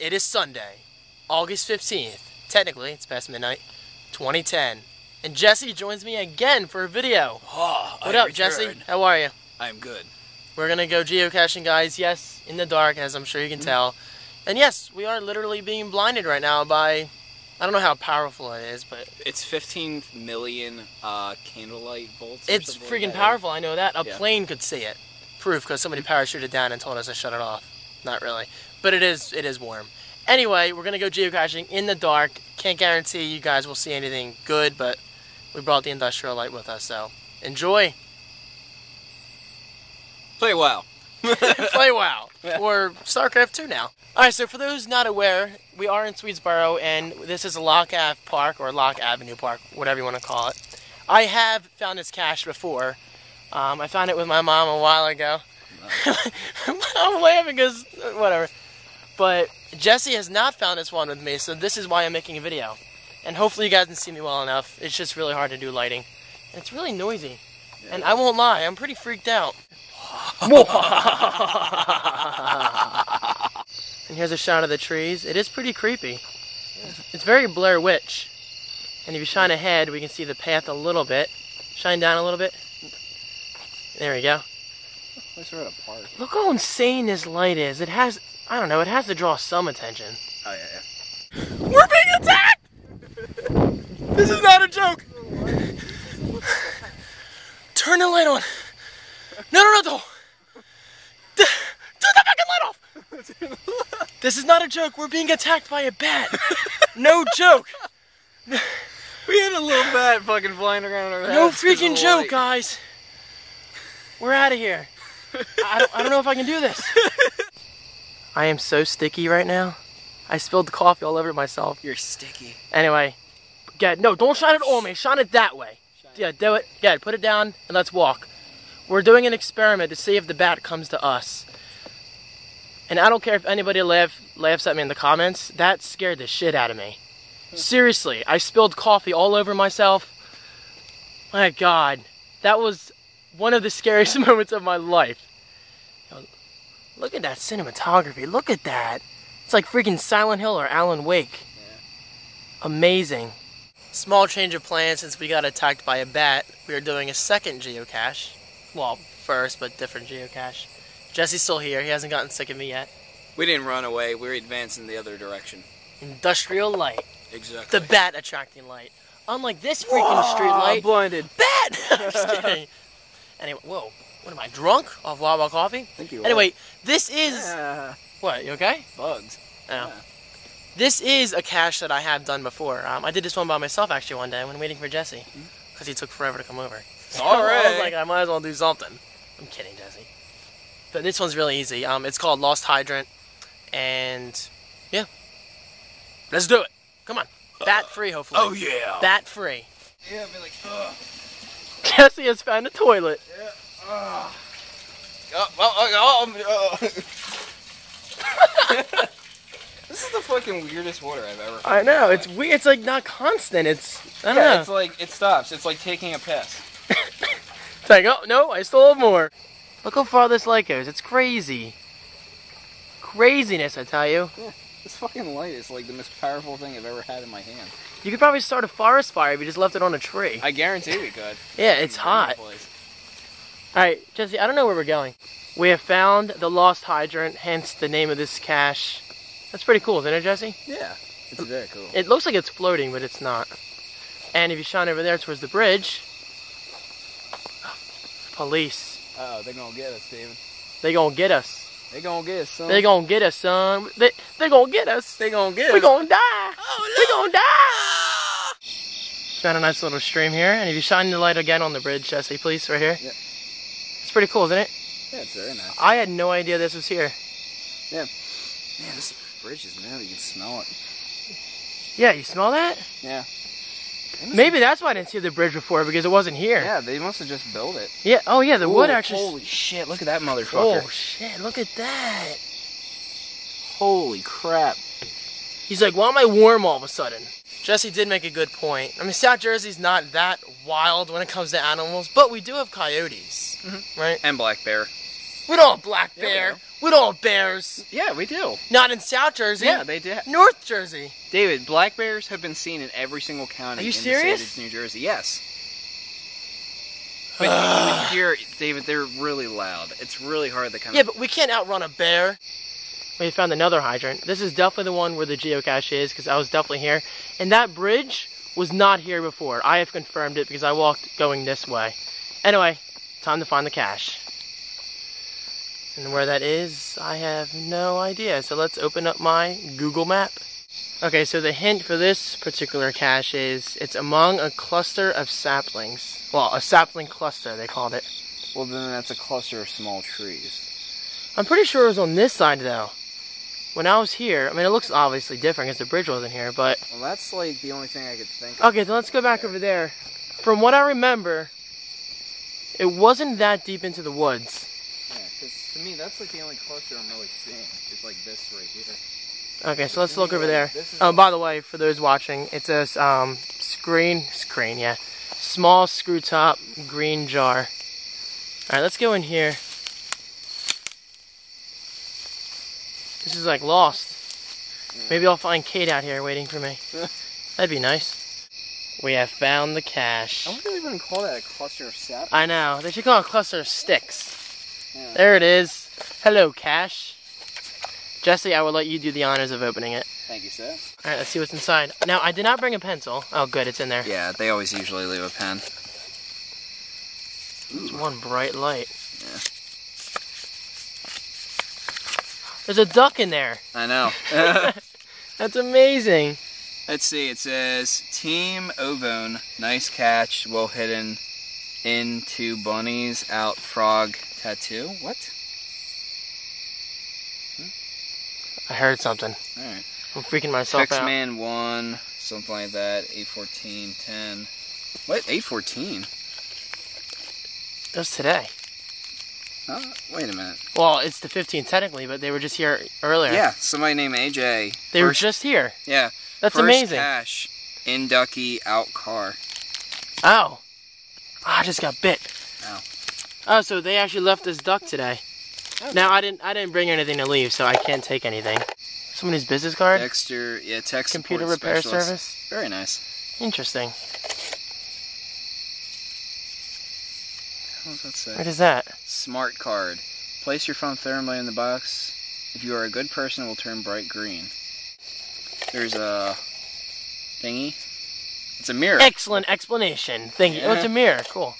It is Sunday, August 15th. Technically, it's past midnight, 2010. And Jesse joins me again for a video. Oh, What I up, Jesse? How are you? I'm good. We're gonna go geocaching, guys. Yes, in the dark, as I'm sure you can tell. And yes, we are literally being blinded right now by. I don't know how powerful it is, but It's 15 million uh, candlelight volts. it's something like freaking powerful. I know that. A Yeah. plane could see it. Proof, because somebody parachuted down and told us to shut it off. Not really, but it is. It is warm. Anyway, we're gonna go geocaching in the dark. Can't guarantee you guys will see anything good, but we brought the industrial light with us, so enjoy. Play WoW. play WoW Yeah. or StarCraft 2 now. All right, so for those not aware, we are in Swedesboro, and this is Lock Ave Park or Lock Avenue Park, whatever you want to call it. I have found this cache before. Um, I found it with my mom a while ago. I'm laughing because uh, whatever. But Jesse has not found this one with me, so this is why I'm making a video. And hopefully you guys can see me well enough. It's just really hard to do lighting. And it's really noisy. And I won't lie, I'm pretty freaked out. and here's a shot of the trees. It is pretty creepy. It's very Blair Witch. And if you shine ahead, we can see the path a little bit. Shine down a little bit. There we go. Let's at a park. Look how insane this light is. It has, I don't know, it has to draw some attention. Oh, yeah, yeah. We're being attacked! This is not a joke! Turn the light on. No, no, no, don't. Turn the fucking light off! This is not a joke. We're being attacked by a bat. No joke. We had a little bat fucking flying around our head. No heads 'cause of freaking joke, light. guys. We're out of here. I don't, I don't know if I can do this. I am so sticky right now. I spilled the coffee all over myself. You're sticky. Anyway, get no, don't shine it on me. Shine it that way. Yeah, do it. Yeah, put it down and let's walk. We're doing an experiment to see if the bat comes to us. And I don't care if anybody laugh, laughs at me in the comments. That scared the shit out of me. Hmm. Seriously, I spilled coffee all over myself. My God, that was one of the scariest moments of my life. Yo, Look at that cinematography. Look at that. It's like freaking Silent Hill or Alan Wake. Amazing. Small change of plans since we got attacked by a bat. We are doing a second geocache. Well, first, but different geocache. Jesse's still here. He hasn't gotten sick of me yet. We didn't run away. We were advancing the other direction. Industrial light. Exactly. The bat attracting light. Unlike this freaking whoa, street light. blinded. Bat! I'm just kidding. Anyway, whoa. What am I, drunk off Wawa coffee? Thank you. Anyway, this is. Yeah. What, you okay? Bugs. Oh. This is a cache that I have done before. Um, I did this one by myself actually one day when waiting for Jesse. Because he took forever to come over. All right. I was like, I might as well do something. I'm kidding, Jesse. But this one's really easy. Um, it's called Lost Hydrant. And yeah. Let's do it. Come on. Bat free, hopefully. Oh, yeah. Bat free. Yeah, be like, ugh. Jesse has found a toilet. Oh, well, oh, oh, oh. this is the fucking weirdest water I've ever. I know. It's weird. It's like not constant. It's I don't Yeah, know. it's like it stops. It's like taking a piss. It's like, oh no, I still have more. Look how far this light goes. It's crazy. Craziness, I tell you. This fucking light is like the most powerful thing I've ever had in my hand. You could probably start a forest fire if you just left it on a tree. I guarantee we could. Yeah, it's hot. Alright, Jesse, I don't know where we're going. We have found the lost hydrant, hence the name of this cache. That's pretty cool, isn't it, Jesse? Yeah, it's very cool. It looks like it's floating, but it's not. And if you shine over there towards the bridge, police. Oh, they're gonna get us, David. They gonna get us. They're gonna get us, son. They gonna get us, son. They they gonna get us. They're gonna get us. We us. gonna die. Oh, we gonna die. Ah! Found a nice little stream here, and if you shine the light again on the bridge, Jesse, please, right here. Yeah. It's pretty cool, isn't it? Yeah, it's very nice. I had no idea this was here. Yeah. Man, this bridge is new. You can smell it. Yeah, you smell that? Yeah. Maybe that's why I didn't see the bridge before because it wasn't here. Yeah, they must have just built it. Yeah. Oh yeah, the wood actually. Holy shit! Look at that motherfucker. Oh shit! Look at that. Holy crap! He's like, why am I warm all of a sudden? Jesse did make a good point. I mean, South Jersey's not that wild when it comes to animals, but we do have coyotes, mm-hmm. right? And black bear. We don't have black Yeah, we bear. do. we don't have bears. Yeah, we do. Not in South Jersey. Yeah, they did. North Jersey. David, black bears have been seen in every single county Are you in serious? the state of New Jersey. Yes. But you would hear, David, they're really loud. It's really hard to kind Yeah, of. but we can't outrun a bear. We found another hydrant. This is definitely the one where the geocache is because I was definitely here. And that bridge was not here before. I have confirmed it because I walked going this way. Anyway, time to find the cache. And where that is, I have no idea. So let's open up my Google map. Okay, so the hint for this particular cache is it's among a cluster of saplings. Well, a sapling cluster, they called it. Well, then that's a cluster of small trees. I'm pretty sure it was on this side though. When I was here, I mean, it looks obviously different because the bridge wasn't here, but Well, that's like the only thing I could think of. okay, then let's go back over there. From what I remember, it wasn't that deep into the woods. Yeah, because to me, that's like the only cluster I'm really seeing. It's, like this right here. Okay, so let's look over there. Oh, by the way, for those watching, it's a um, screen, screen, yeah, small screw top green jar. All right, let's go in here. This is like lost. Maybe I'll find Kate out here waiting for me. That'd be nice. We have found the cache. I wouldn't even call that a cluster of sap. I know. They should call it a cluster of sticks. Yeah. There it is. Hello, cache. Jesse, I will let you do the honors of opening it. Thank you, sir. All right, let's see what's inside. Now, I did not bring a pencil. Oh, good, it's in there. Yeah, they always usually leave a pen. It's one bright light. Yeah. There's a duck in there. I know. That's amazing. Let's see. It says Team Ovone, nice catch, well hidden into bunnies out frog tattoo. What? I heard something. All right. I'm freaking myself Fix out. Man one, something like that. Eight fourteen ten. What? Eight fourteen? It was today. Oh, wait a minute. Well, it's the 15th technically, but they were just here earlier. Yeah, somebody named AJ. They were just here. Yeah. That's first amazing. Cash in Ducky out car. Oh. Ah, I just got bit. Ow. Oh, so they actually left this duck today. Now I didn't I didn't bring anything to leave, so I can't take anything. Somebody's business card? Dexter, yeah, tech Computer repair specialist. service? Very nice. Interesting. Does that say? What is that? Smart card. Place your phone thermally in the box. If you are a good person, it will turn bright green. There's a thingy. It's a mirror. Excellent explanation. Thank you. Oh, it's a mirror. Cool.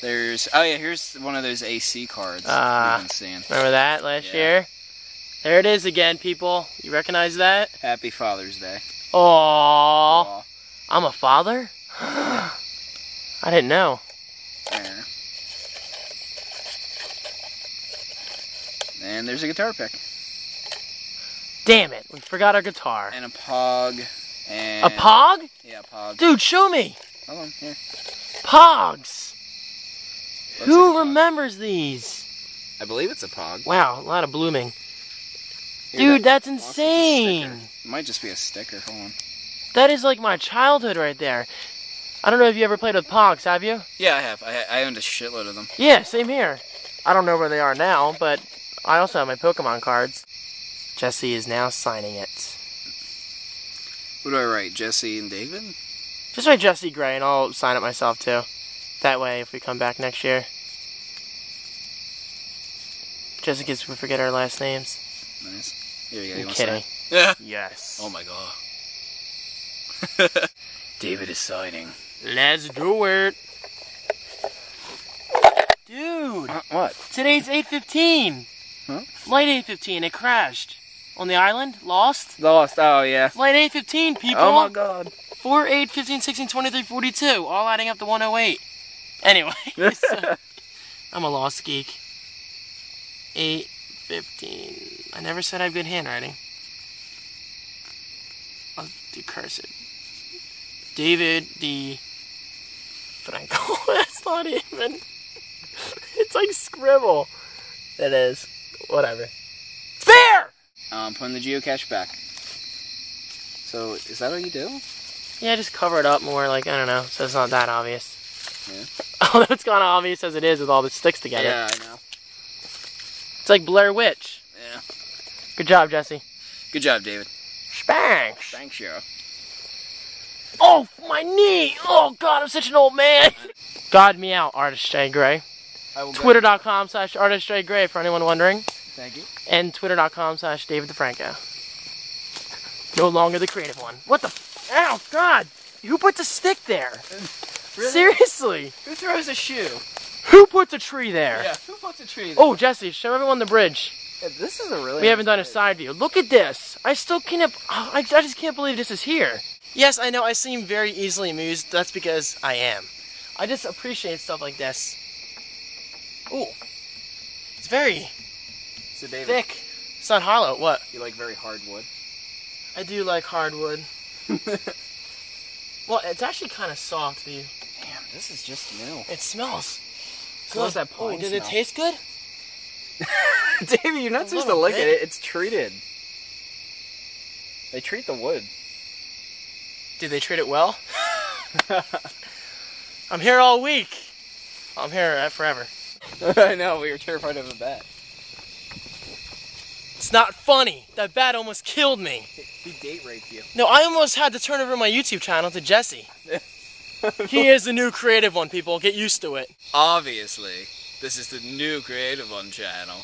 There's oh yeah, here's one of those AC cards Ah. we've been seeing. Remember that last Yeah. year? There it is again, people. You recognize that? Happy Father's Day. Aww. Aw. I'm a father? I didn't know. There. And there's a guitar pick Damn it. We forgot our guitar. and a pog and A pog? Yeah, a pog. Dude, show me. Hold on, here. Pogs. Looks Who like a pog. remembers these? I believe it's a pog. Wow, a lot of blooming. Here, Dude, that- that's unless it's a sticker. insane. It might just be a sticker. Hold on. That is like my childhood right there. I don't know if you ever played with Pogs, have you? Yeah, I have. I, I owned a shitload of them. Yeah, same here. I don't know where they are now, but I also have my Pokemon cards. Jesse is now signing it. What do I write? Jesse and David? Just write Jesse Gray and I'll sign it myself too. That way, if we come back next year. Just in case we forget our last names. Nice. Here you go. I'm You want kidding. Yeah. Yes. Oh my god. David is signing. Let's do it. Dude, Uh, what? today's 8.15. Huh? Flight 8.15, it crashed. On the island, lost. Lost. Oh yeah. Flight 8.15, people. Oh my god. 4, 8, 15, 16, 23, 42, all adding up to 108. Anyway, so, I'm a lost geek. 8, 15. I never said I have good handwriting. I'll do cursive. David Di Franco. That's not even. It's like scribble. It is. Whatever. There! Um, putting the geocache back. So is that all you do? Yeah, just cover it up more, like, I don't know, so it's not that obvious. Yeah. Although it's kind of obvious as it is with all the sticks together. Yeah, I know. It's like Blair Witch. Yeah. Good job, Jesse. Good job, David. Spanks. Thanks, Shiro. Oh, my knee! Oh, God, I'm such an old man! God me out, Artist J Gray. I will go- Twitter.com slash Artist J Gray for anyone wondering. Thank you. And Twitter.com slash David DiFranco. No longer the creative one. What the? F- Ow, God! Who puts a stick there? Seriously? Who throws a shoe? Who puts a tree there? Yeah. Who puts a tree? Oh, there? Oh, Jesse, show everyone the bridge. Yeah, this is a really. We haven't done a side view. Look at this. I still can't. oh, I, I just can't believe this is here. Yes, I know. I seem very easily amused. That's because I am. I just appreciate stuff like this. Ooh, it's very So, David, thick. It's not hollow. What? you like very hard wood? I do like hardwood. Well, it's actually kind of soft. The Damn, this is just new. it smells. Smells good. that pine Oh, does it taste good? David, you're not supposed to at bit. it. It's treated. They treat the wood. Did they treat it well? I'm here all week. I'm here forever. I know. We were terrified of a bat. It's not funny. That bat almost killed me. He date raped you. No, I almost had to turn over my YouTube channel to Jesse. He is the new creative one, people. Get used to it. Obviously, this is the new Creative One channel.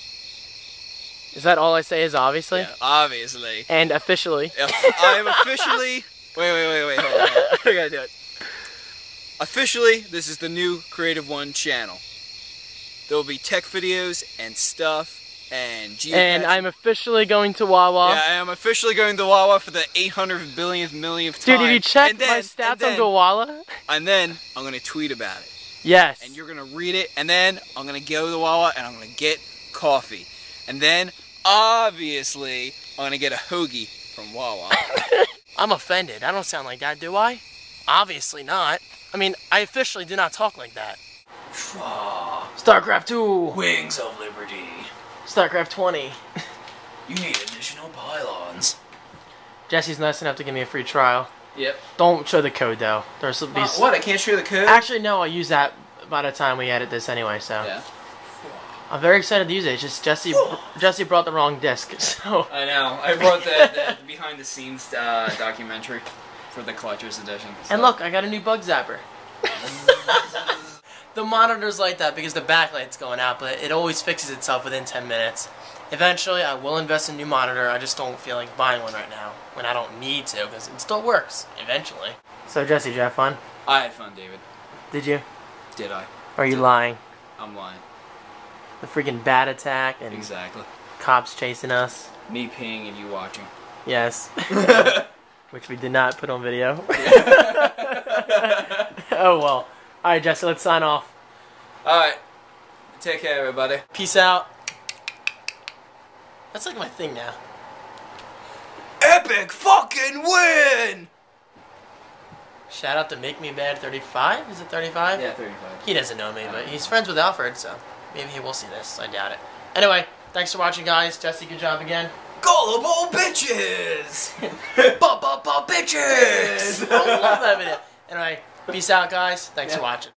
Is that all I say is obviously? Yeah, obviously. And officially. I am officially. Wait, wait, wait, wait. Hold on. Hold on. I gotta do it. Officially, this is the new Creative One channel. There will be tech videos and stuff and geocaching. And I'm officially going to Wawa. Yeah, I am officially going to Wawa for the 800 billionth millionth time. Dude, did you check And then- my and stats on then- Gowalla? And then I'm gonna tweet about it. Yes. and you're gonna read it, and then I'm gonna go to Wawa and I'm gonna get coffee, and then obviously I'm gonna get a hoagie from Wawa. I'm offended. I don't sound like that, do I? Obviously not. I mean, I officially do not talk like that. StarCraft 2. Wings of Liberty. StarCraft 20. You need additional pylons. Jesse's nice enough to give me a free trial. Yep. Don't show the code though. There's be Uh, what? I can't show the code. Actually, no. I'll use that by the time we edit this anyway. So Yeah. I'm very excited to use it. It's just Jesse. Jesse brought the wrong disc. So I know. I brought the, the behind the scenes uh, documentary for the collector's edition. and look, I got a new bug zapper. the monitor's like that because the backlight's going out, but it always fixes itself within 10 minutes. Eventually, I will invest in a new monitor. I just don't feel like buying one right now when I don't need to because it still works eventually. So Jesse, did you have fun? I had fun, David. Did you? Did I? Or are you lying? I'm lying. The freaking bat attack and Exactly. cops chasing us. Me peeing and you watching. Yes. Which we did not put on video. oh well. Alright, Jesse, let's sign off. Alright. Take care, everybody. Peace out. That's like my thing now. Epic fucking win! Shout out to Make Me Mad 35. Is it 35? Yeah, 35. He doesn't know me, but he's friends with Alfred, so maybe he will see this. I doubt it. Anyway, thanks for watching, guys. Jesse, good job again. Gullible bitches! Ba ba ba bitches! I love that video. Anyway, peace out, guys. Thanks for watching.